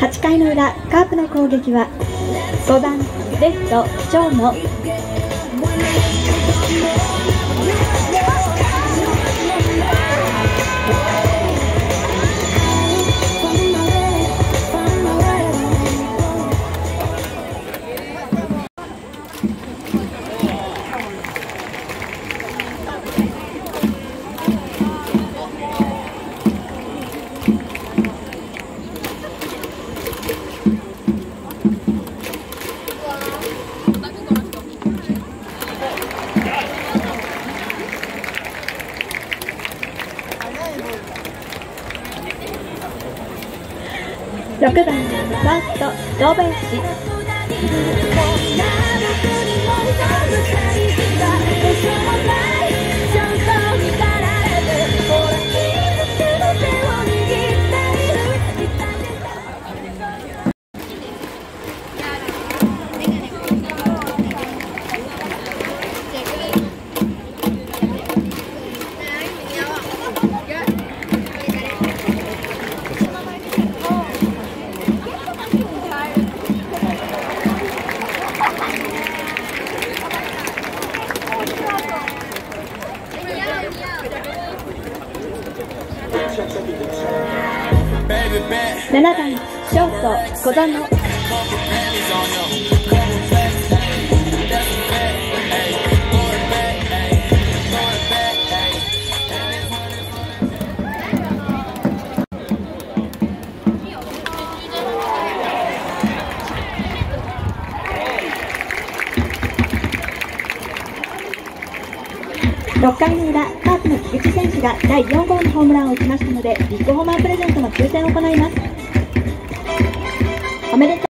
8回の裏カープの攻撃は5番レフト長野6番ファースト堂林。7番ショート小園6回の裏、カープの菊池選手が第4号のホームランを打ちましたので、ビッグホーマープレゼントの抽選を行います。おめでとう